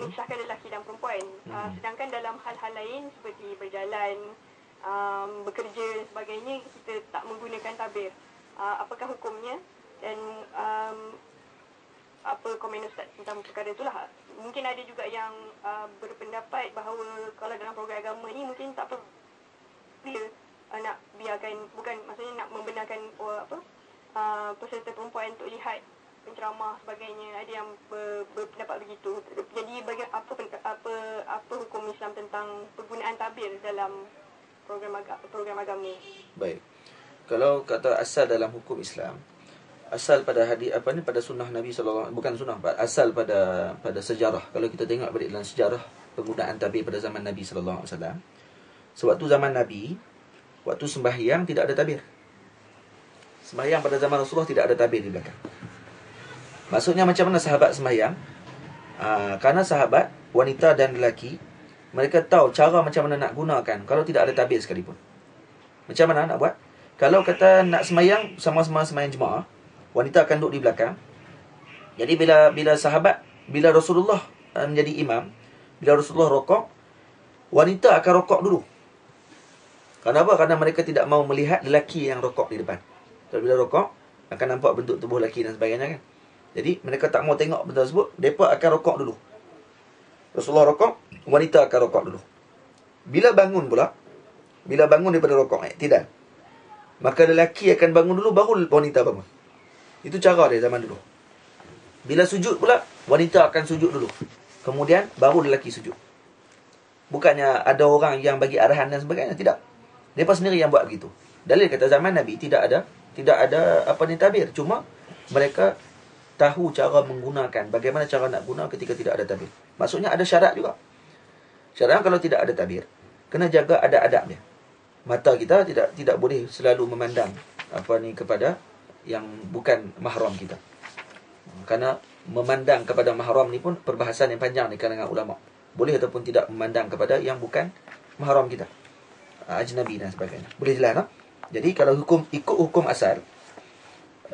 memisahkan lelaki dan perempuan. Uh, sedangkan dalam hal-hal lain seperti berjalan, um, bekerja dan sebagainya kita tak menggunakan tabir. Uh, apakah hukumnya dan um, apa komen Ustaz tentang perkara itulah. Mungkin ada juga yang uh, berpendapat bahawa kalau dalam program agama ni mungkin tak perlu uh, nak biarkan bukan maksudnya nak membenarkan uh, apa uh, peserta perempuan untuk lihat penceramah sebagainya. Ada yang ber, berpendapat begitu. Jadi bagi apa apa apa hukum Islam tentang penggunaan tabir dalam program agama, program agama? Baik. Kalau kata asal dalam hukum Islam asal pada hadis apa ni pada sunnah Nabi sallallahu bukan sunnah asal pada pada sejarah. Kalau kita tengok balik dalam sejarah penggunaan tabir pada zaman Nabi sallallahu alaihi wasallam sewaktu zaman Nabi waktu sembahyang tidak ada tabir. Sembahyang pada zaman Rasulullah tidak ada tabir di belakang Maksudnya macam mana sahabat sembahyang? Uh, kerana sahabat, wanita dan lelaki, mereka tahu cara macam mana nak gunakan kalau tidak ada tabir sekalipun. Macam mana nak buat? Kalau kata nak sembahyang sama-sama sembahyang jemaah, wanita akan duduk di belakang. Jadi bila bila sahabat, bila Rasulullah uh, menjadi imam, bila Rasulullah rokok, wanita akan rokok dulu. Kenapa? Kerana mereka tidak mau melihat lelaki yang rokok di depan. Kalau bila rokok, akan nampak bentuk tubuh lelaki dan sebagainya kan. Jadi mereka tak mau tengok benda tersebut, mereka akan rokok dulu. Rasulullah rokok, wanita akan rokok dulu. Bila bangun pula, bila bangun daripada rokok, eh, tidak. Maka lelaki akan bangun dulu, baru wanita bangun. Itu cara dia zaman dulu. Bila sujud pula, wanita akan sujud dulu. Kemudian, baru lelaki sujud. Bukannya ada orang yang bagi arahan dan sebagainya. Tidak. Mereka sendiri yang buat begitu. Dalil kata zaman Nabi, tidak ada tidak ada apa ni tabir. Cuma mereka tahu cara menggunakan bagaimana cara nak guna ketika tidak ada tabir. Maksudnya ada syarat juga. Syarat kalau tidak ada tabir, kena jaga ada adabnya. Mata kita tidak tidak boleh selalu memandang apa ni kepada yang bukan mahram kita. Karena memandang kepada mahram ni pun perbahasan yang panjang di kalangan ulama. Boleh ataupun tidak memandang kepada yang bukan mahram kita. Ajnabi dan sebagainya. Boleh jelas tak? Jadi kalau hukum ikut hukum asal,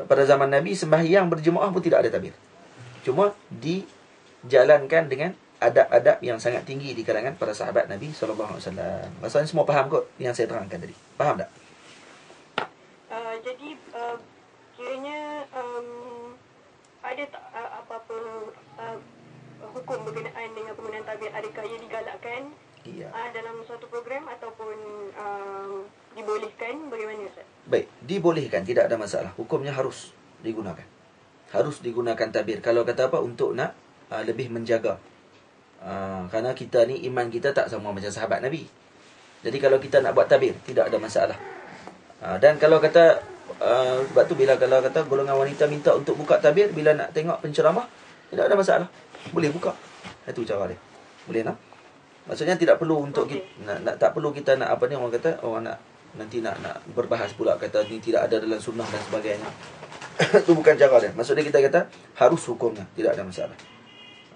pada zaman Nabi sembahyang berjemaah pun tidak ada tabir. Cuma dijalankan dengan adab-adab yang sangat tinggi di kalangan para sahabat Nabi sallallahu alaihi wasallam. Maksudnya semua faham kot yang saya terangkan tadi. Faham tak? Uh, jadi uh, kiranya um, ada tak uh, apa-apa uh, hukum berkenaan dengan penggunaan tabir adakah ia digalakkan Iya. Uh, dalam suatu program ataupun uh, dibolehkan bagaimana Ustaz? Baik, dibolehkan tidak ada masalah. Hukumnya harus digunakan. Harus digunakan tabir. Kalau kata apa untuk nak uh, lebih menjaga. Uh, kerana kita ni iman kita tak sama macam sahabat Nabi. Jadi kalau kita nak buat tabir tidak ada masalah. Uh, dan kalau kata uh, sebab tu bila kalau kata golongan wanita minta untuk buka tabir bila nak tengok penceramah tidak ada masalah. Boleh buka. Itu cara dia. Boleh tak? Maksudnya tidak perlu untuk okay. kita, nak, nak tak perlu kita nak apa ni orang kata orang nak nanti nak nak berbahas pula kata ni tidak ada dalam sunnah dan sebagainya. Itu bukan cara dia. Maksudnya kita kata harus hukumnya, tidak ada masalah.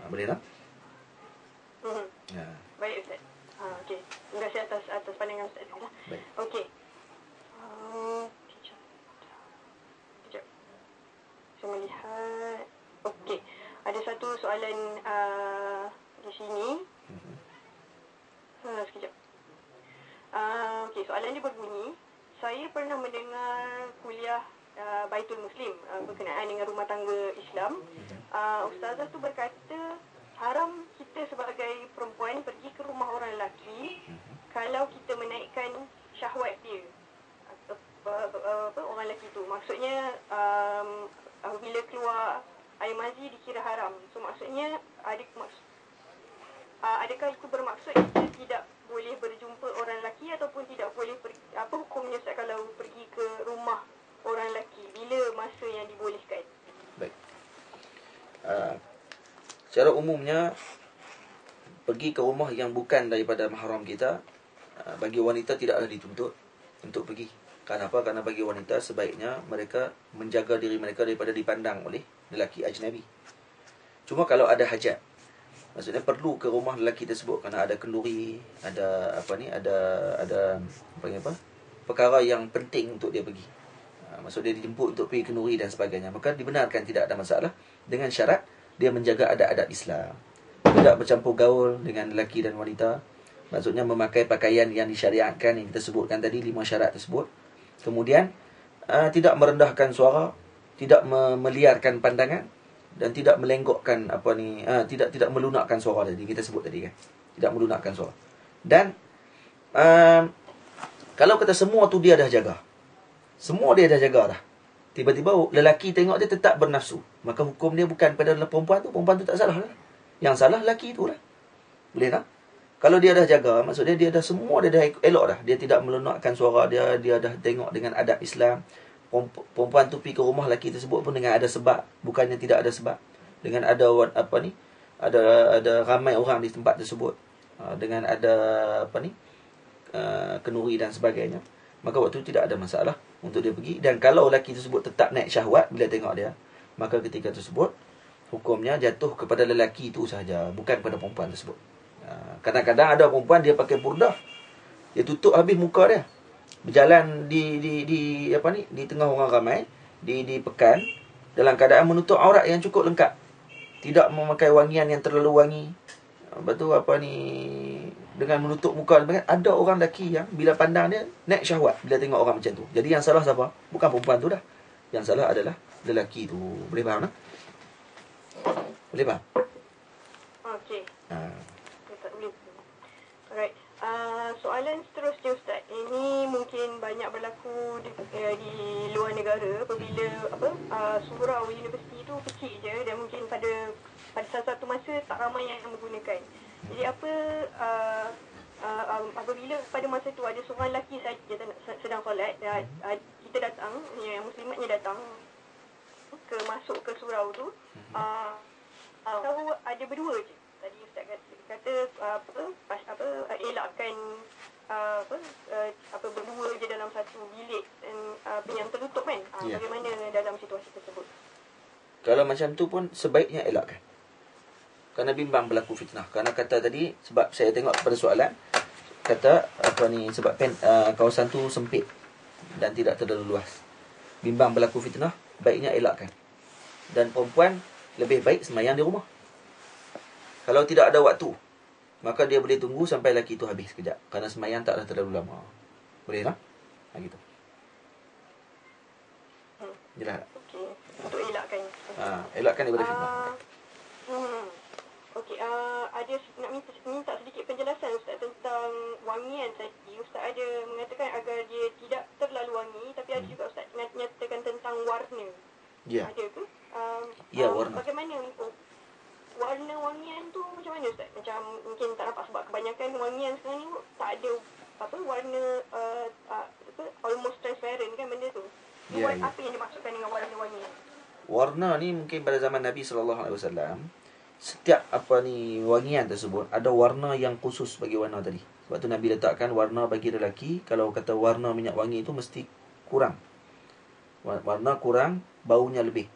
Ha, boleh tak? Hmm. Ya. Baik Ustaz. Ha, okey. Terima kasih atas atas pandangan Ustaz. Baik. Okey. Uh, Saya melihat Okey Ada satu soalan uh, Di sini mm-hmm. Ha, sekejap. Uh, soalan dia berbunyi. Saya pernah mendengar kuliah uh, Baitul Muslim uh, berkenaan dengan rumah tangga Islam. Uh, ustazah tu berkata haram kita sebagai perempuan pergi ke rumah orang lelaki kalau kita menaikkan syahwat dia. Apa, apa, orang lelaki tu. Maksudnya um, apabila keluar air mazi dikira haram. So maksudnya ada maksud uh, adakah itu bermaksud kita tidak boleh berjumpa orang lelaki ataupun tidak boleh pergi, apa hukumnya Ustaz kalau pergi ke rumah orang lelaki bila masa yang dibolehkan? Baik. Uh, secara umumnya pergi ke rumah yang bukan daripada mahram kita uh, bagi wanita tidaklah dituntut untuk pergi. Kenapa? Karena bagi wanita sebaiknya mereka menjaga diri mereka daripada dipandang oleh lelaki ajnabi. Cuma kalau ada hajat Maksudnya perlu ke rumah lelaki tersebut kerana ada kenduri, ada apa ni, ada ada apa apa? perkara yang penting untuk dia pergi. Ha, maksud dia dijemput untuk pergi kenduri dan sebagainya. Maka dibenarkan tidak ada masalah dengan syarat dia menjaga adab-adab Islam. tidak bercampur gaul dengan lelaki dan wanita. Maksudnya memakai pakaian yang disyariatkan yang kita sebutkan tadi lima syarat tersebut. Kemudian uh, tidak merendahkan suara, tidak meliarkan pandangan dan tidak melenggokkan apa ni uh, tidak tidak melunakkan suara tadi kita sebut tadi kan. Tidak melunakkan suara. Dan uh, kalau kata semua tu dia dah jaga. Semua dia dah jaga dah. Tiba-tiba lelaki tengok dia tetap bernafsu. Maka hukum dia bukan pada perempuan tu. Perempuan tu tak salah lah. Yang salah lelaki tu lah. Boleh tak? Kalau dia dah jaga, maksudnya dia dah semua dia dah elok dah. Dia tidak melunakkan suara dia. Dia dah tengok dengan adab Islam. Perempuan tu pergi ke rumah lelaki tersebut pun dengan ada sebab. Bukannya tidak ada sebab. Dengan ada apa ni. Ada ada ramai orang di tempat tersebut. Ha, dengan ada apa ni. Uh, kenuri dan sebagainya. Maka waktu itu tidak ada masalah untuk dia pergi dan kalau lelaki tersebut tetap naik syahwat bila tengok dia maka ketika tersebut hukumnya jatuh kepada lelaki itu sahaja bukan pada perempuan tersebut ha, kadang-kadang ada perempuan dia pakai purdah dia tutup habis muka dia berjalan di di di apa ni di tengah orang ramai di di pekan dalam keadaan menutup aurat yang cukup lengkap tidak memakai wangian yang terlalu wangi Lepas tu apa ni dengan menutup muka ada orang lelaki yang bila pandang dia naik syahwat bila tengok orang macam tu. Jadi yang salah siapa? Bukan perempuan tu dah. Yang salah adalah lelaki tu. Boleh faham tak? Boleh faham? Okey. Ha. Uh, soalan seterusnya Ustaz. Ini mungkin banyak berlaku di, uh, di luar negara apabila apa uh, surau universiti tu kecil je dan mungkin pada pada satu masa tak ramai yang menggunakan. Jadi apa uh, uh, um, apabila pada masa tu ada seorang lelaki saja sedang solat dan uh, kita datang yang muslimatnya datang ke masuk ke surau tu uh, uh, tahu ada berdua je tadi ustaz kata, kata uh, apa pas apa uh, elakkan uh, apa apa berdua je dalam satu bilik dan yang tertutup kan yeah. bagaimana dalam situasi tersebut kalau macam tu pun sebaiknya elakkan kerana bimbang berlaku fitnah. Kerana kata tadi sebab saya tengok pada soalan kata apa ni sebab pen, uh, kawasan tu sempit dan tidak terlalu luas. Bimbang berlaku fitnah, baiknya elakkan. Dan perempuan lebih baik semayang di rumah. Kalau tidak ada waktu, maka dia boleh tunggu sampai lelaki tu habis sekejap. Kerana semayang taklah terlalu lama. Boleh tak? Ha, gitu. Hmm. Jelas tak? Okey. Untuk elakkan. Ha, elakkan daripada fitnah. Uh, hmm. Okey, uh, ada nak minta, minta sedikit penjelasan Ustaz tentang wangian tadi. Ustaz ada mengatakan agar dia tidak terlalu wangi, tapi ada hmm. juga Ustaz nyatakan tentang warna. Ya. Yeah. Ada ke? Um, ya, yeah, warna. Bagaimana warna wangian tu macam mana Ustaz? Macam mungkin tak nampak sebab kebanyakan wangian sekarang ni tak ada apa warna uh, uh, apa, almost transparent kan benda tu. Yeah, yeah. Apa yang dimaksudkan dengan warna wangian? Warna ni mungkin pada zaman Nabi sallallahu alaihi wasallam setiap apa ni wangian tersebut ada warna yang khusus bagi warna tadi. Sebab tu Nabi letakkan warna bagi lelaki kalau kata warna minyak wangi itu mesti kurang. Warna kurang, baunya lebih.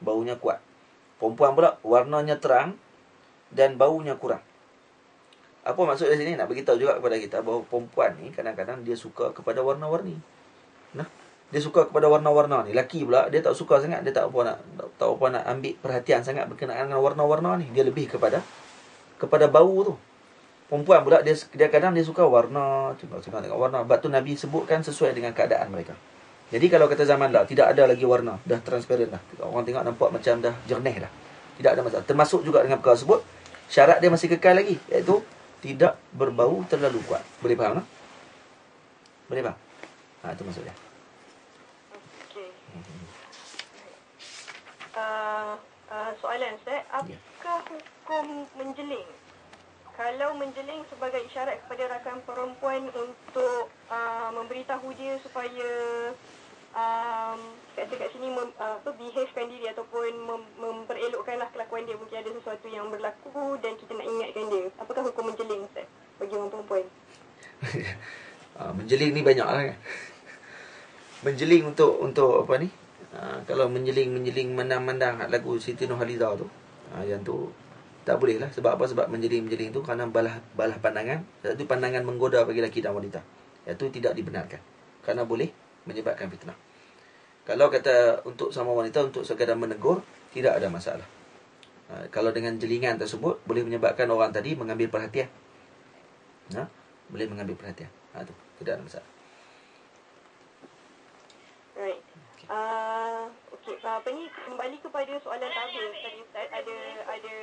Baunya kuat. Perempuan pula warnanya terang dan baunya kurang. Apa maksud di sini? Nak beritahu juga kepada kita bahawa perempuan ni kadang-kadang dia suka kepada warna-warni. Nah, dia suka kepada warna-warna ni. Laki pula dia tak suka sangat, dia tak apa nak tak apa nak ambil perhatian sangat berkenaan dengan warna-warna ni. Dia lebih kepada kepada bau tu. Perempuan pula dia dia kadang dia suka warna, cuba cuba tengok warna. Sebab tu Nabi sebutkan sesuai dengan keadaan mereka. Jadi kalau kata zaman lah tidak ada lagi warna, dah transparent dah. Orang tengok nampak macam dah jernih dah. Tidak ada masalah. Termasuk juga dengan perkara tersebut, syarat dia masih kekal lagi, iaitu tidak berbau terlalu kuat. Boleh faham tak? Boleh faham? Ha, itu maksudnya. uh, uh, soalan saya, ya. apakah yeah. hukum menjeling? Kalau menjeling sebagai isyarat kepada rakan perempuan untuk uh, memberitahu dia supaya um, kat, kat sini mem, uh, behavekan diri ataupun mem, memperelokkanlah kelakuan dia mungkin ada sesuatu yang berlaku dan kita nak ingatkan dia. Apakah hukum menjeling Ustaz bagi orang perempuan? uh, menjeling ni banyak lah kan. menjeling untuk untuk apa ni? Ha, kalau menjeling-menjeling mandang-mandang lagu Siti Nurhaliza tu ha, yang tu tak boleh lah sebab apa sebab menjeling-menjeling tu kerana balah balah pandangan itu pandangan menggoda bagi lelaki dan wanita itu tidak dibenarkan kerana boleh menyebabkan fitnah kalau kata untuk sama wanita untuk sekadar menegur tidak ada masalah Ha, kalau dengan jelingan tersebut boleh menyebabkan orang tadi mengambil perhatian. Ha? Boleh mengambil perhatian. Ha tu, tidak ada masalah. Right. Okay. Uh, okay. Uh, apa ni kembali kepada soalan tadi tadi Ustaz ada ada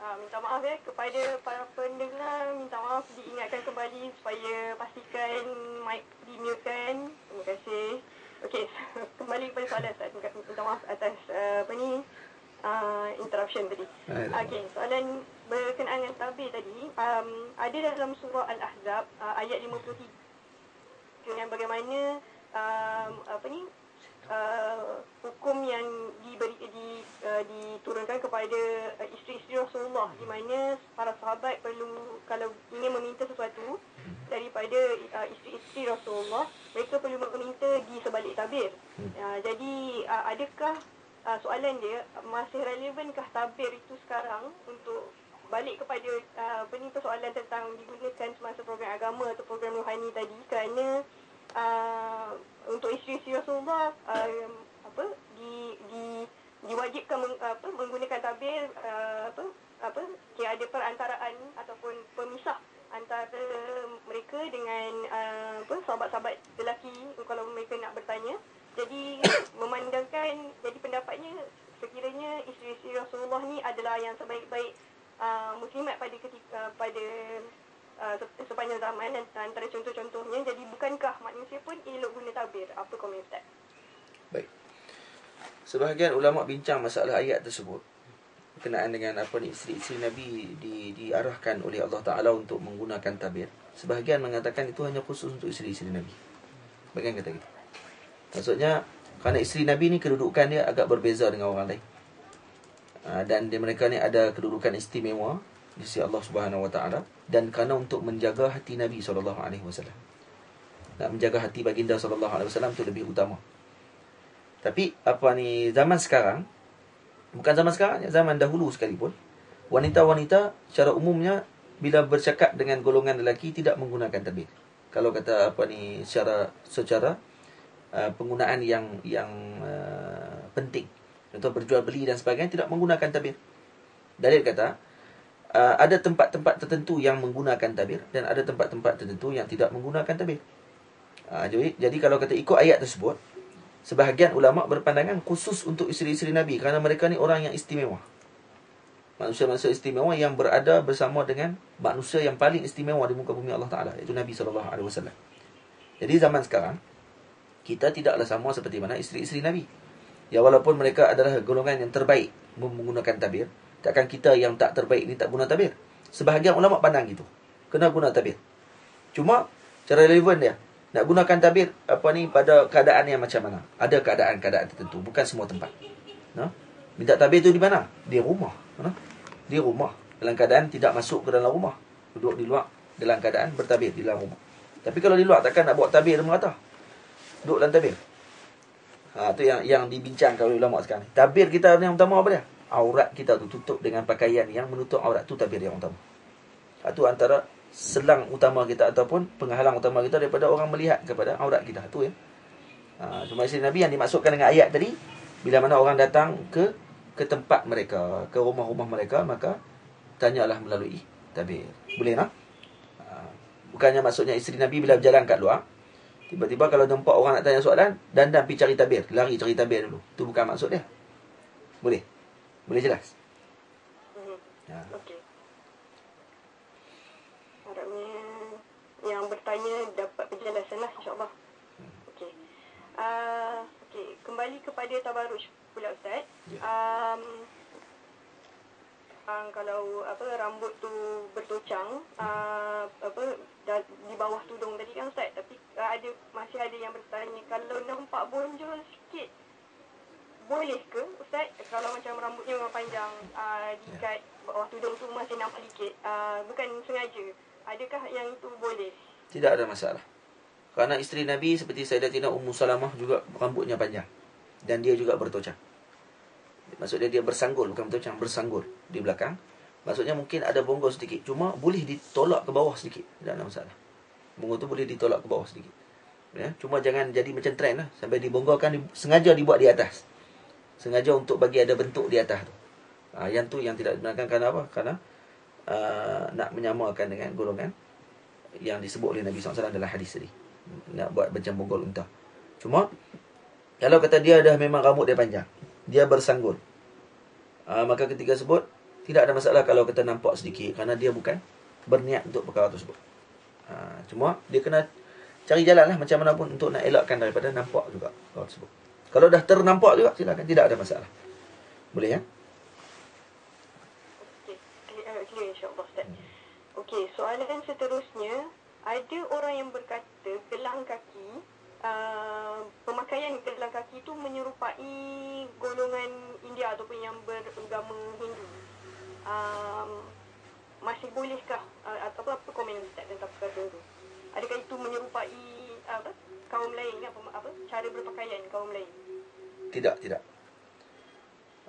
uh, minta maaf ya kepada para pendengar minta maaf diingatkan kembali supaya pastikan mic di-mute-kan. Terima kasih. Okey, kembali kepada soalan Ustaz. Minta maaf atas uh, apa ni uh, interruption tadi. Okey, soalan berkenaan dengan tabir tadi, um, ada dalam surah Al-Ahzab uh, ayat 53 dengan bagaimana um, apa ni uh, hukum yang diberi di uh, diturunkan kepada uh, isteri-isteri Rasulullah di mana para sahabat perlu kalau ingin meminta sesuatu daripada uh, isteri-isteri Rasulullah mereka perlu meminta di sebalik tabir. Uh, jadi uh, adakah uh, soalan dia masih relevankah tabir itu sekarang untuk balik kepada uh, apa ni persoalan tentang digunakan semasa program agama atau program rohani tadi? Kerana uh, untuk isteri-isteri Rasulullah uh, apa di di diwajibkan meng, apa menggunakan tabir uh, apa apa kira ada perantaraan ataupun pemisah antara mereka dengan uh, apa sahabat-sahabat lelaki kalau mereka nak bertanya. Jadi memandangkan jadi pendapatnya sekiranya isteri-isteri Rasulullah ni adalah yang sebaik-baik uh, muslimat pada ketika pada uh, sepanjang zaman dan antara contoh-contohnya jadi bukankah manusia pun elok guna tabir? Apa komen ustaz? Baik. Sebahagian ulama bincang masalah ayat tersebut. Berkenaan dengan apa ni isteri-isteri nabi di diarahkan oleh Allah Taala untuk menggunakan tabir. Sebahagian mengatakan itu hanya khusus untuk isteri-isteri nabi. Bagian kata gitu. Maksudnya kerana isteri nabi ni kedudukan dia agak berbeza dengan orang lain. Ha, dan dia mereka ni ada kedudukan istimewa sisi Allah Subhanahu Wa Taala dan kerana untuk menjaga hati Nabi sallallahu alaihi wasallam. Nak menjaga hati baginda sallallahu alaihi wasallam itu lebih utama. Tapi apa ni zaman sekarang bukan zaman sekarang zaman dahulu sekalipun wanita-wanita secara umumnya bila bercakap dengan golongan lelaki tidak menggunakan tabir. Kalau kata apa ni secara secara uh, penggunaan yang yang uh, penting contoh berjual beli dan sebagainya tidak menggunakan tabir. Dalil kata uh, ada tempat-tempat tertentu yang menggunakan tabir dan ada tempat-tempat tertentu yang tidak menggunakan tabir. Uh, jadi, jadi kalau kata ikut ayat tersebut, sebahagian ulama berpandangan khusus untuk isteri-isteri Nabi kerana mereka ni orang yang istimewa. Manusia-manusia istimewa yang berada bersama dengan manusia yang paling istimewa di muka bumi Allah Taala iaitu Nabi sallallahu alaihi wasallam. Jadi zaman sekarang kita tidaklah sama seperti mana isteri-isteri Nabi. Ya walaupun mereka adalah golongan yang terbaik menggunakan tabir, Takkan kita yang tak terbaik ni tak guna tabir? Sebahagian ulama pandang gitu. Kena guna tabir. Cuma cara relevan dia. Nak gunakan tabir apa ni pada keadaan yang macam mana? Ada keadaan-keadaan tertentu, bukan semua tempat. Nah, minta tabir tu di mana? Di rumah. Nah, di rumah. Dalam keadaan tidak masuk ke dalam rumah. Duduk di luar dalam keadaan bertabir di dalam rumah. Tapi kalau di luar takkan nak buat tabir merata. Duduk dalam tabir. Ha, tu yang yang dibincangkan oleh ulama sekarang. Tabir kita yang utama apa dia? Aurat kita tu tutup dengan pakaian yang menutup aurat tu tabir yang utama. Itu antara selang utama kita ataupun penghalang utama kita daripada orang melihat kepada aurat kita. Itu ya. Ha, cuma isteri Nabi yang dimaksudkan dengan ayat tadi bila mana orang datang ke ke tempat mereka, ke rumah-rumah mereka, maka tanyalah melalui tabir. Boleh tak? Ha, bukannya maksudnya isteri Nabi bila berjalan kat luar, tiba-tiba kalau nampak orang nak tanya soalan, dan dan pergi cari tabir, lari cari tabir dulu. Itu bukan maksud dia. Boleh? Boleh jelas? Hmm. Ya. Okey. Harapnya yang bertanya dapat penjelasan lah insyaAllah. Hmm. Okey. Uh, Okey, kembali kepada tabaruj pula Ustaz. Ya. Um, um, kalau apa rambut tu bertocang uh, apa di bawah tudung tadi kan Ustaz tapi uh, ada masih ada yang bertanya kalau nampak bonjol sikit boleh ke Ustaz kalau macam rambutnya memang panjang uh, dekat bawah tudung tu masih nampak sikit uh, bukan sengaja. Adakah yang itu boleh? Tidak ada masalah. Kerana isteri Nabi seperti Sayyidatina Ummu Salamah juga rambutnya panjang. Dan dia juga bertocang. Maksudnya dia bersanggul bukan bertocang bersanggul di belakang. Maksudnya mungkin ada bonggol sedikit. Cuma boleh ditolak ke bawah sedikit. Tidak ada masalah. Bonggol tu boleh ditolak ke bawah sedikit. Ya cuma jangan jadi macam trend lah. Sampai dibonggolkan sengaja dibuat di atas Sengaja untuk bagi ada bentuk di atas tu. Ha, yang tu yang tidak dibenarkan kerana apa? Kerana uh, nak menyamakan dengan golongan yang disebut oleh Nabi SAW dalam hadis tadi. Nak buat macam bonggol unta. Cuma, kalau kata dia dah memang rambut dia panjang. Dia bersanggul. Uh, maka ketika sebut, tidak ada masalah kalau kita nampak sedikit. Kerana dia bukan berniat untuk perkara tersebut. Uh, cuma, dia kena cari jalan lah macam mana pun untuk nak elakkan daripada nampak juga perkara tersebut. Kalau dah ternampak juga, silakan. Tidak ada masalah. Boleh ya? Okey, soalan seterusnya, ada orang yang berkata gelang kaki, uh, pemakaian gelang kaki itu menyerupai golongan India ataupun yang beragama Hindu. Um, masih bolehkah uh, atau apa, apa komen Ustaz tentang perkara itu? Adakah itu menyerupai apa kaum lain apa, apa cara berpakaian kaum lain? Tidak, tidak.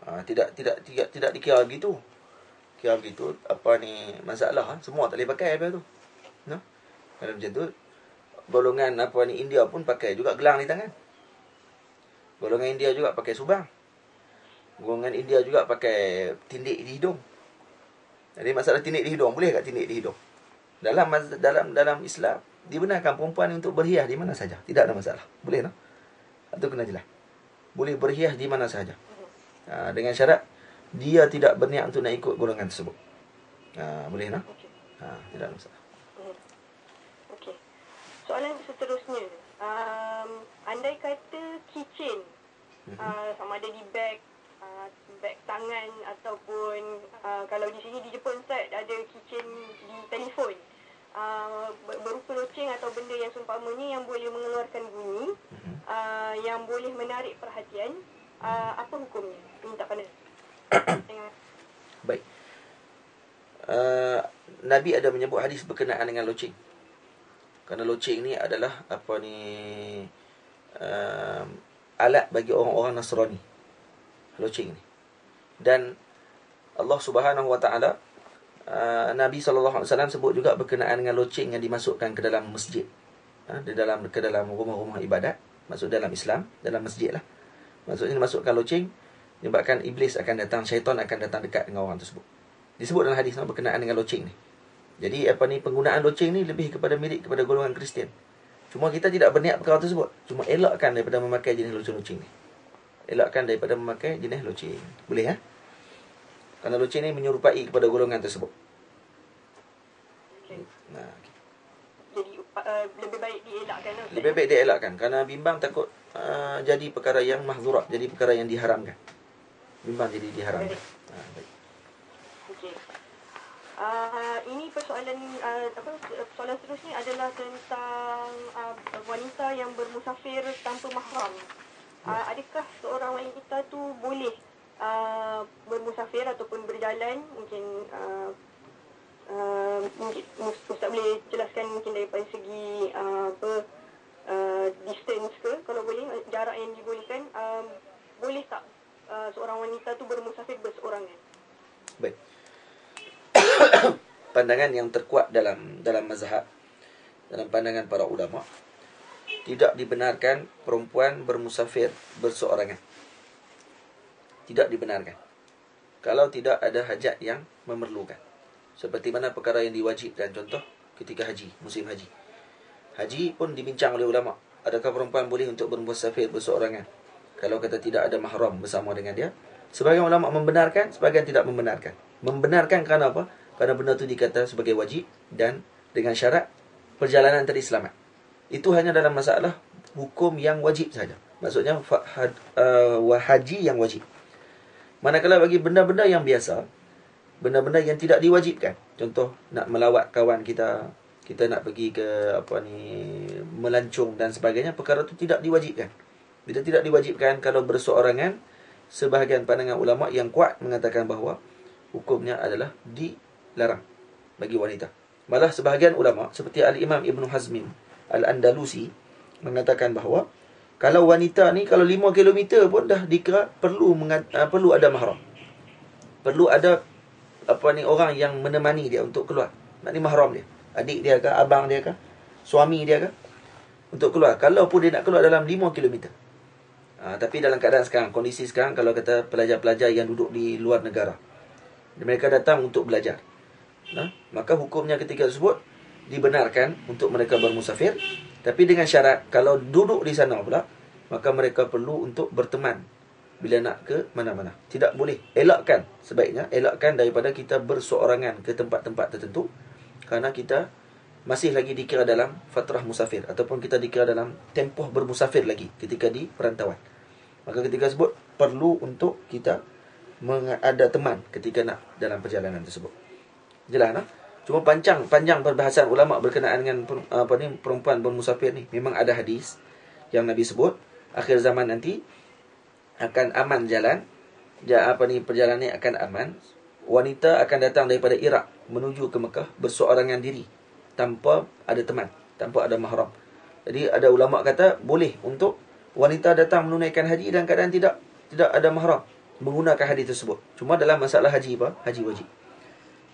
Uh, tidak tidak tidak tidak dikira begitu. Kira begitu apa ni masalah semua tak boleh pakai apa tu. No? Kalau macam tu golongan apa ni India pun pakai juga gelang di tangan. Golongan India juga pakai subang. Golongan India juga pakai tindik di hidung. Jadi masalah tindik di hidung boleh tak tindik di hidung? Dalam dalam dalam Islam dibenarkan perempuan untuk berhias di mana saja. Tidak ada masalah. Boleh no atau kena jelas boleh berhias di mana saja ha, dengan syarat dia tidak berniat untuk nak ikut golongan tersebut. Ha, boleh nak? Okay. Ha, tidak masalah. Hmm. Okey. Soalan seterusnya. Um, andai kata keychain, mm-hmm. uh, sama ada di beg, uh, beg tangan ataupun uh, kalau di sini di Jepun Ustaz ada keychain di telefon. Uh, berupa loceng atau benda yang seumpamanya yang boleh mengeluarkan bunyi mm-hmm. uh, yang boleh menarik perhatian uh, apa hukumnya minta pandang Baik. Uh, Nabi ada menyebut hadis berkenaan dengan loceng. Kerana loceng ni adalah apa ni uh, alat bagi orang-orang Nasrani. Loceng ni. Dan Allah Subhanahu Wa Taala uh, Nabi wasallam sebut juga berkenaan dengan loceng yang dimasukkan ke dalam masjid. Uh, di dalam ke dalam rumah-rumah ibadat, masuk dalam Islam, dalam masjid lah. Maksudnya dimasukkan loceng Menyebabkan iblis akan datang, syaitan akan datang dekat dengan orang tersebut. Disebut dalam hadis berkenaan dengan loceng ni. Jadi apa ni penggunaan loceng ni lebih kepada milik kepada golongan Kristian. Cuma kita tidak berniat perkara tersebut. Cuma elakkan daripada memakai jenis loceng-loceng ni. Elakkan daripada memakai jenis loceng. Boleh ya? Kerana loceng ni menyerupai kepada golongan tersebut. Okay. Nah, okay. Jadi uh, lebih baik dielakkan. Lah, lebih baik dielakkan. Kerana bimbang takut uh, jadi perkara yang mahzurat. Jadi perkara yang diharamkan bimbang jadi diharamkan. Ha, baik. Okey. Uh, ini persoalan uh, apa persoalan seterusnya adalah tentang uh, wanita yang bermusafir tanpa mahram. Uh, adakah seorang wanita tu boleh uh, bermusafir ataupun berjalan mungkin uh, uh, Ustaz boleh jelaskan mungkin daripada segi uh, apa uh, distance ke kalau boleh jarak yang dibolehkan uh, boleh tak uh, seorang wanita tu bermusafir berseorangan. Baik. pandangan yang terkuat dalam dalam mazhab dalam pandangan para ulama tidak dibenarkan perempuan bermusafir berseorangan. Tidak dibenarkan. Kalau tidak ada hajat yang memerlukan. Seperti mana perkara yang diwajibkan contoh ketika haji, musim haji. Haji pun dibincang oleh ulama. Adakah perempuan boleh untuk bermusafir berseorangan? kalau kata tidak ada mahram bersama dengan dia. Sebagian ulama membenarkan, sebagian tidak membenarkan. Membenarkan kerana apa? Kerana benda itu dikata sebagai wajib dan dengan syarat perjalanan tadi selamat. Itu hanya dalam masalah hukum yang wajib saja. Maksudnya uh, haji yang wajib. Manakala bagi benda-benda yang biasa, benda-benda yang tidak diwajibkan. Contoh nak melawat kawan kita, kita nak pergi ke apa ni melancung dan sebagainya, perkara itu tidak diwajibkan. Bila tidak diwajibkan kalau berseorangan Sebahagian pandangan ulama yang kuat mengatakan bahawa Hukumnya adalah dilarang bagi wanita Malah sebahagian ulama seperti Al-Imam Ibn Hazmin Al-Andalusi Mengatakan bahawa Kalau wanita ni kalau 5 km pun dah dikira perlu uh, perlu ada mahram Perlu ada apa ni orang yang menemani dia untuk keluar ni mahram dia Adik dia ke, abang dia ke, suami dia ke Untuk keluar Kalau pun dia nak keluar dalam 5 kilometer Ha, tapi dalam keadaan sekarang, kondisi sekarang kalau kata pelajar-pelajar yang duduk di luar negara. Mereka datang untuk belajar. Ha, maka hukumnya ketika tersebut dibenarkan untuk mereka bermusafir. Tapi dengan syarat kalau duduk di sana pula, maka mereka perlu untuk berteman bila nak ke mana-mana. Tidak boleh. Elakkan sebaiknya. Elakkan daripada kita berseorangan ke tempat-tempat tertentu. Kerana kita masih lagi dikira dalam fatrah musafir ataupun kita dikira dalam tempoh bermusafir lagi ketika di perantauan. Maka ketika sebut perlu untuk kita ada teman ketika nak dalam perjalanan tersebut. Jelas tak? Cuma panjang panjang perbahasan ulama berkenaan dengan apa ni perempuan bermusafir ni. Memang ada hadis yang Nabi sebut akhir zaman nanti akan aman jalan. Ja, apa ni perjalanan ni akan aman. Wanita akan datang daripada Iraq menuju ke Mekah berseorangan diri tanpa ada teman, tanpa ada mahram. Jadi ada ulama kata boleh untuk wanita datang menunaikan haji dan keadaan tidak tidak ada mahram menggunakan hadis tersebut. Cuma dalam masalah haji apa? Haji wajib.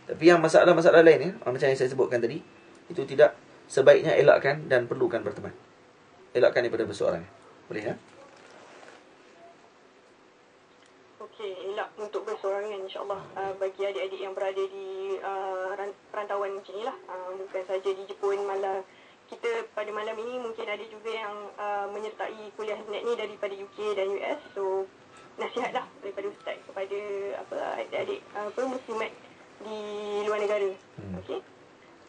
Tapi yang masalah-masalah lain ni, eh, macam yang saya sebutkan tadi, itu tidak sebaiknya elakkan dan perlukan berteman. Elakkan daripada berseorang. Boleh ya? Okey, elak untuk berseorangan insyaAllah uh, bagi adik-adik yang berada di uh, perantauan macam inilah. Uh, bukan saja di Jepun, malah kita pada malam ini mungkin ada juga yang uh, menyertai kuliah net ni daripada UK dan US. So, nasihatlah daripada Ustaz kepada apa adik-adik apa muslimat di luar negara. Hmm. Okey.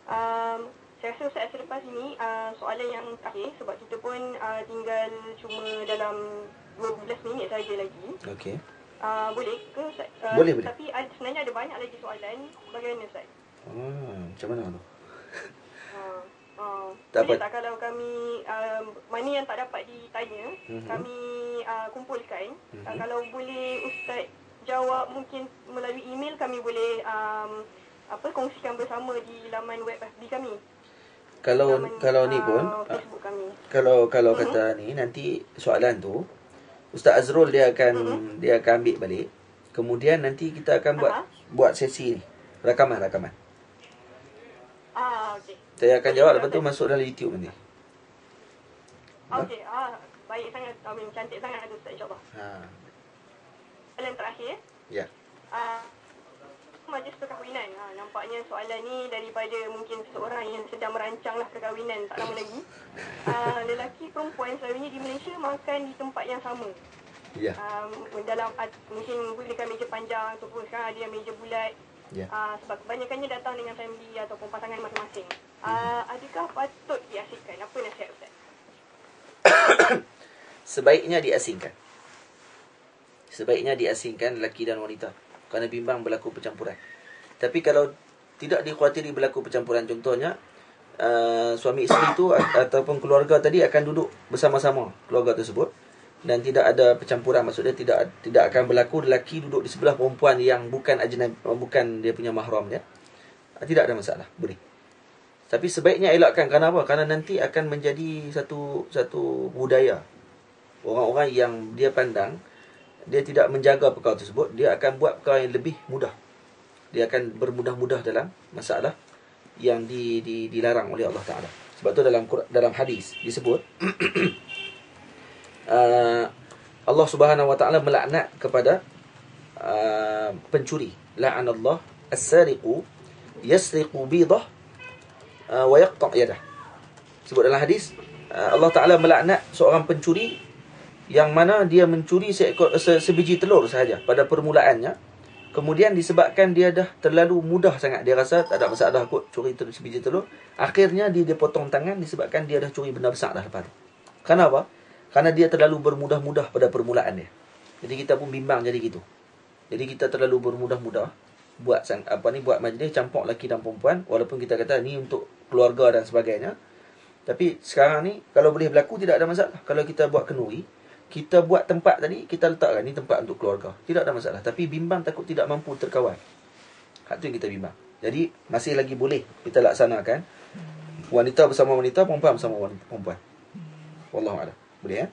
Um, saya rasa Ustaz selepas ini uh, soalan yang terakhir sebab kita pun uh, tinggal cuma dalam 12 minit saja lagi. Okey. Uh, boleh ke Ustaz? Uh, boleh, boleh. Tapi ada, sebenarnya ada banyak lagi soalan. Bagaimana Ustaz? Hmm, macam mana tu? Uh, uh, boleh tak kalau kami, uh, mana yang tak dapat ditanya, uh-huh. kami uh, kumpulkan. Uh-huh. Uh, kalau boleh Ustaz jawab mungkin melalui email, kami boleh um, apa kongsikan bersama di laman web FB kami. Kalau laman, kalau ni pun, uh, Facebook kami. Kalau kalau uh-huh. kata ni, nanti soalan tu, Ustaz Azrul dia akan mm-hmm. dia akan ambil balik. Kemudian nanti kita akan buat uh-huh. buat sesi ni. Rakaman rakaman. Ah okey. Saya akan jawab lepas tu masuk dalam YouTube nanti. Okey. Ah baik sangat. Amin cantik sangat Ustaz insya-Allah. Ha. Soalan terakhir. Ya. Ah majlis perkahwinan. Ha, nampaknya soalan ni daripada mungkin seorang yang sedang merancang lah perkahwinan tak lama lagi. Uh, lelaki perempuan selalunya di Malaysia makan di tempat yang sama. Ya. Um, dalam uh, mungkin menggunakan meja panjang ataupun sekarang ada yang meja bulat. Ya. Uh, sebab kebanyakannya datang dengan family ataupun pasangan masing-masing. Uh, adakah patut diasingkan? Apa nasihat Ustaz? Sebaiknya diasingkan. Sebaiknya diasingkan lelaki dan wanita kerana bimbang berlaku percampuran. Tapi kalau tidak dikhawatiri berlaku percampuran contohnya uh, suami isteri itu ataupun keluarga tadi akan duduk bersama-sama keluarga tersebut dan tidak ada percampuran maksudnya tidak tidak akan berlaku lelaki duduk di sebelah perempuan yang bukan ajnabi bukan dia punya mahram dia. Tidak ada masalah, boleh. Tapi sebaiknya elakkan kerana apa? Kerana nanti akan menjadi satu satu budaya orang-orang yang dia pandang dia tidak menjaga perkara tersebut, dia akan buat perkara yang lebih mudah. Dia akan bermudah-mudah dalam masalah yang di, di, dilarang oleh Allah Taala. Sebab tu dalam dalam hadis disebut uh, Allah Subhanahu Wa Taala melaknat kepada uh, pencuri. La'anallah as-sariqu yasriqu bidah uh, wa yaqta' yadah. Sebut dalam hadis uh, Allah Taala melaknat seorang pencuri yang mana dia mencuri seekor se, sebiji telur sahaja pada permulaannya. Kemudian disebabkan dia dah terlalu mudah sangat. Dia rasa tak ada masalah kot curi telur, sebiji telur. Akhirnya dia dia potong tangan disebabkan dia dah curi benda besar dah lepas tu. Kenapa? Kerana dia terlalu bermudah-mudah pada permulaan dia. Jadi kita pun bimbang jadi gitu. Jadi kita terlalu bermudah-mudah buat apa ni buat majlis campur lelaki dan perempuan. Walaupun kita kata ni untuk keluarga dan sebagainya. Tapi sekarang ni kalau boleh berlaku tidak ada masalah. Kalau kita buat kenuri kita buat tempat tadi, kita letakkan ni tempat untuk keluarga. Tidak ada masalah. Tapi bimbang takut tidak mampu terkawal. Hak tu yang kita bimbang. Jadi, masih lagi boleh kita laksanakan. Wanita bersama wanita, perempuan bersama wanita, perempuan. Wallahu'ala. Boleh ya?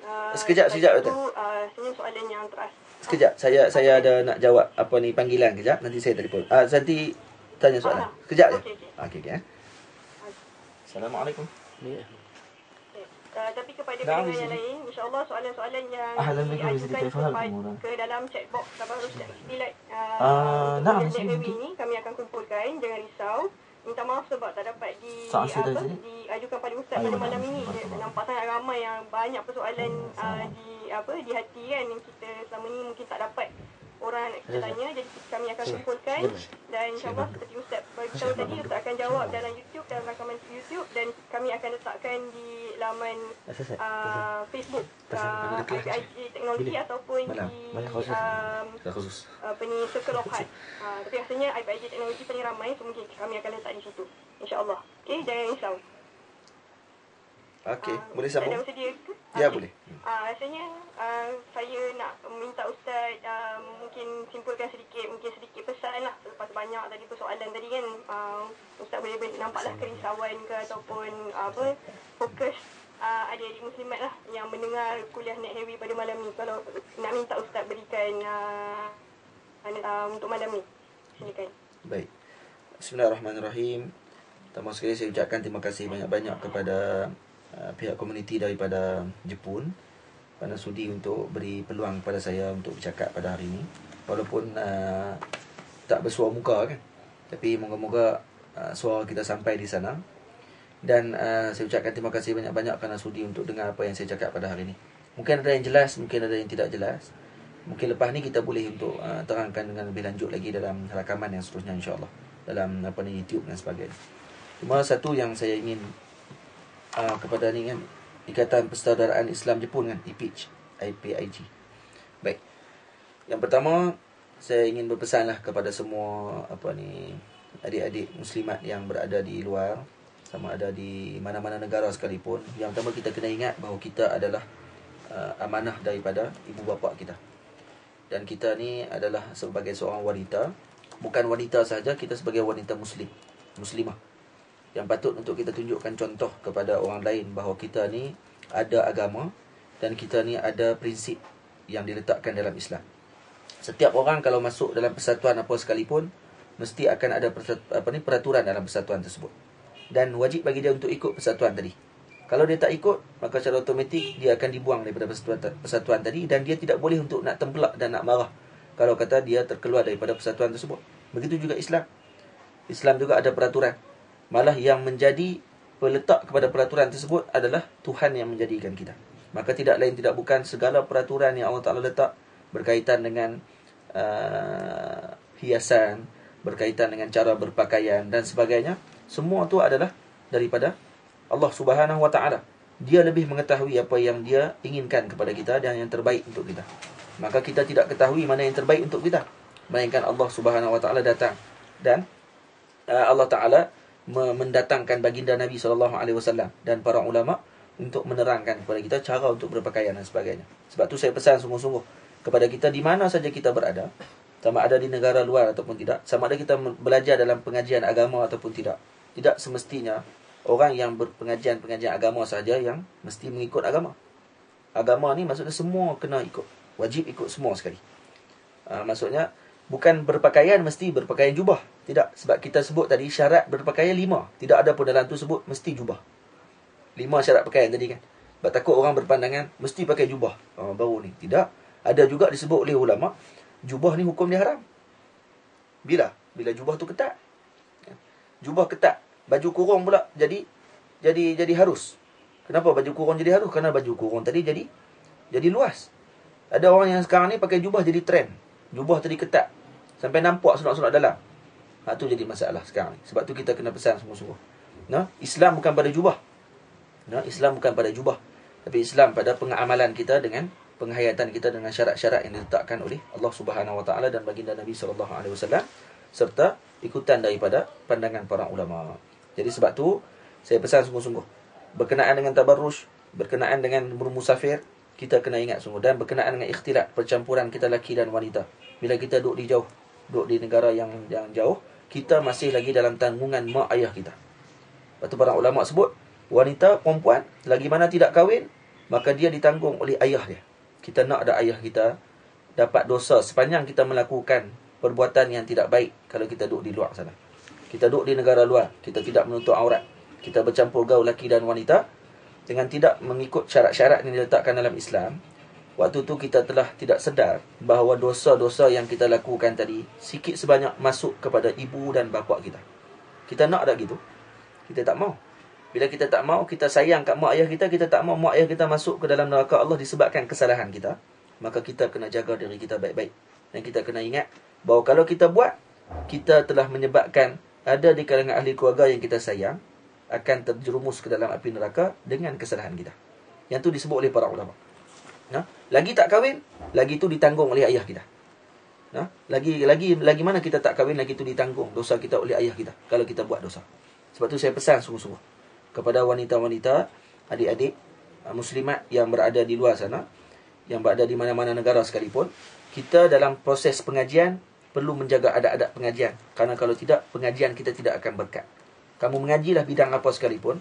Uh, sekejap, sekejap. Itu, uh, soalan yang teras. Sekejap, saya saya ada nak jawab apa ni panggilan kejap. Nanti saya telefon. Ah, uh, nanti tanya soalan. Sekejap je. Okey, okey. Okay, okay, eh. Assalamualaikum. Yeah. Uh, tapi kepada pendengar yang lain, insyaAllah soalan-soalan yang Ahlan bikum, diajukan ke dalam chat box Tabarus Ah, uh, di sini, Net Siti. ini kami akan kumpulkan, jangan risau. Minta maaf sebab tak dapat di apa diajukan pada ustaz pada malam ini. Nampak sangat ramai yang banyak persoalan uh, di apa di hati kan yang kita selama ni mungkin tak dapat orang nak kita Ya, ya. tanya jadi kami akan kumpulkan dan insyaallah seperti ustaz beritahu tadi ustaz akan jawab dalam YouTube dalam rakaman YouTube dan kami akan letakkan di laman uh, Facebook uh, kelas IPIG teknologi ataupun di um, apa ni Circle of Heart. Uh, tapi rasanya IPIG teknologi paling ramai so mungkin kami akan letak di situ. InsyaAllah. Okay, jangan risau. Okey, Ah, boleh sambung? Dah bersedia ke? Ya, Okey. boleh. Ah, rasanya ah, saya nak minta Ustaz ah, mungkin simpulkan sedikit, mungkin sedikit pesan lah selepas banyak tadi persoalan tadi kan. Ah, Ustaz boleh nampaklah kerisauan ke ataupun apa fokus ah, adik-adik muslimat lah yang mendengar kuliah Net Heavy pada malam ni. Kalau nak minta Ustaz berikan ah, ah, untuk malam ni. Silakan. Baik. Bismillahirrahmanirrahim. Pertama sekali saya ucapkan terima kasih banyak-banyak kepada uh, pihak komuniti daripada Jepun kerana sudi untuk beri peluang kepada saya untuk bercakap pada hari ini. Walaupun uh, tak bersuara muka kan. Tapi moga-moga uh, suara kita sampai di sana. Dan uh, saya ucapkan terima kasih banyak-banyak kerana sudi untuk dengar apa yang saya cakap pada hari ini. Mungkin ada yang jelas, mungkin ada yang tidak jelas. Mungkin lepas ni kita boleh untuk uh, terangkan dengan lebih lanjut lagi dalam rakaman yang seterusnya insya-Allah. Dalam apa ni YouTube dan sebagainya. Cuma satu yang saya ingin uh, kepada ni kan Ikatan Persaudaraan Islam Jepun kan IPIG IPIG. Baik. Yang pertama saya ingin berpesanlah kepada semua apa ni adik-adik muslimat yang berada di luar sama ada di mana-mana negara sekalipun. Yang pertama kita kena ingat bahawa kita adalah uh, amanah daripada ibu bapa kita. Dan kita ni adalah sebagai seorang wanita, bukan wanita sahaja, kita sebagai wanita muslim, muslimah. Yang patut untuk kita tunjukkan contoh kepada orang lain bahawa kita ni ada agama dan kita ni ada prinsip yang diletakkan dalam Islam. Setiap orang kalau masuk dalam persatuan apa sekalipun mesti akan ada apa ni peraturan dalam persatuan tersebut. Dan wajib bagi dia untuk ikut persatuan tadi. Kalau dia tak ikut, maka secara automatik dia akan dibuang daripada persatuan, persatuan tadi dan dia tidak boleh untuk nak tembelak dan nak marah kalau kata dia terkeluar daripada persatuan tersebut. Begitu juga Islam. Islam juga ada peraturan. Malah yang menjadi peletak kepada peraturan tersebut adalah Tuhan yang menjadikan kita. Maka tidak lain tidak bukan segala peraturan yang Allah Taala letak berkaitan dengan uh, hiasan, berkaitan dengan cara berpakaian dan sebagainya, semua tu adalah daripada Allah Subhanahu Wa Taala. Dia lebih mengetahui apa yang dia inginkan kepada kita dan yang terbaik untuk kita. Maka kita tidak ketahui mana yang terbaik untuk kita. Melainkan Allah Subhanahu Wa Taala datang dan uh, Allah Taala mendatangkan baginda Nabi sallallahu alaihi wasallam dan para ulama untuk menerangkan kepada kita cara untuk berpakaian dan sebagainya. Sebab tu saya pesan sungguh-sungguh kepada kita di mana saja kita berada, sama ada di negara luar ataupun tidak, sama ada kita belajar dalam pengajian agama ataupun tidak. Tidak semestinya orang yang berpengajian-pengajian agama saja yang mesti mengikut agama. Agama ni maksudnya semua kena ikut. Wajib ikut semua sekali. Uh, maksudnya bukan berpakaian mesti berpakaian jubah. Tidak. Sebab kita sebut tadi syarat berpakaian lima. Tidak ada pun dalam tu sebut mesti jubah. Lima syarat pakaian tadi kan. Sebab takut orang berpandangan mesti pakai jubah. Oh, baru ni. Tidak. Ada juga disebut oleh ulama jubah ni hukum dia haram. Bila? Bila jubah tu ketat. Jubah ketat. Baju kurung pula jadi jadi jadi harus. Kenapa baju kurung jadi harus? Kerana baju kurung tadi jadi jadi luas. Ada orang yang sekarang ni pakai jubah jadi trend. Jubah tadi ketat. Sampai nampak sunat-sunat dalam. Ha, tu jadi masalah sekarang. Sebab tu kita kena pesan sungguh-sungguh. Nah, Islam bukan pada jubah. Nah, Islam bukan pada jubah. Tapi Islam pada pengamalan kita dengan penghayatan kita dengan syarat-syarat yang diletakkan oleh Allah Subhanahu Wa Taala dan baginda Nabi sallallahu alaihi wasallam serta ikutan daripada pandangan para ulama. Jadi sebab tu saya pesan sungguh-sungguh berkenaan dengan tabarruj, berkenaan dengan bermusafir, kita kena ingat sungguh dan berkenaan dengan ikhtilat percampuran kita lelaki dan wanita. Bila kita duduk di jauh, duduk di negara yang yang jauh, kita masih lagi dalam tanggungan mak ayah kita. Lepas tu para ulama sebut wanita perempuan lagi mana tidak kahwin maka dia ditanggung oleh ayah dia. Kita nak ada ayah kita dapat dosa sepanjang kita melakukan perbuatan yang tidak baik kalau kita duduk di luar sana. Kita duduk di negara luar, kita tidak menutup aurat, kita bercampur gaul lelaki dan wanita, dengan tidak mengikut syarat-syarat yang diletakkan dalam Islam, waktu tu kita telah tidak sedar bahawa dosa-dosa yang kita lakukan tadi sikit sebanyak masuk kepada ibu dan bapa kita. Kita nak tak gitu? Kita tak mau. Bila kita tak mau, kita sayang kat mak ayah kita, kita tak mau mak ayah kita masuk ke dalam neraka Allah disebabkan kesalahan kita. Maka kita kena jaga diri kita baik-baik. Dan kita kena ingat bahawa kalau kita buat, kita telah menyebabkan ada di kalangan ahli keluarga yang kita sayang akan terjerumus ke dalam api neraka dengan kesalahan kita. Yang tu disebut oleh para ulama. Nah, lagi tak kahwin, lagi tu ditanggung oleh ayah kita. Nah, lagi lagi lagi mana kita tak kahwin, lagi tu ditanggung dosa kita oleh ayah kita kalau kita buat dosa. Sebab tu saya pesan sungguh-sungguh kepada wanita-wanita, adik-adik uh, muslimat yang berada di luar sana, yang berada di mana-mana negara sekalipun, kita dalam proses pengajian perlu menjaga adab-adab pengajian. Karena kalau tidak, pengajian kita tidak akan berkat. Kamu mengajilah bidang apa sekalipun,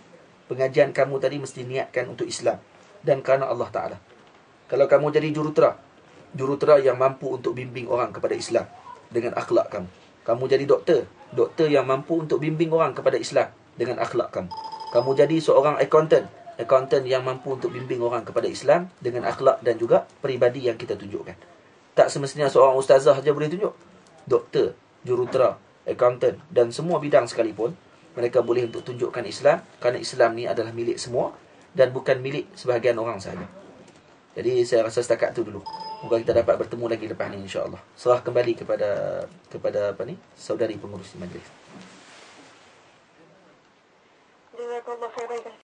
pengajian kamu tadi mesti niatkan untuk Islam dan kerana Allah Taala. Kalau kamu jadi jurutera, jurutera yang mampu untuk bimbing orang kepada Islam dengan akhlak kamu. Kamu jadi doktor, doktor yang mampu untuk bimbing orang kepada Islam dengan akhlak kamu. Kamu jadi seorang accountant, accountant yang mampu untuk bimbing orang kepada Islam dengan akhlak dan juga peribadi yang kita tunjukkan. Tak semestinya seorang ustazah saja boleh tunjuk. Doktor, jurutera, accountant dan semua bidang sekalipun mereka boleh untuk tunjukkan Islam kerana Islam ni adalah milik semua dan bukan milik sebahagian orang sahaja. Jadi saya rasa setakat tu dulu. Moga kita dapat bertemu lagi lepas ni insya-Allah. Serah kembali kepada kepada apa ni? Saudari pengurus majlis. Jazakallah khairan.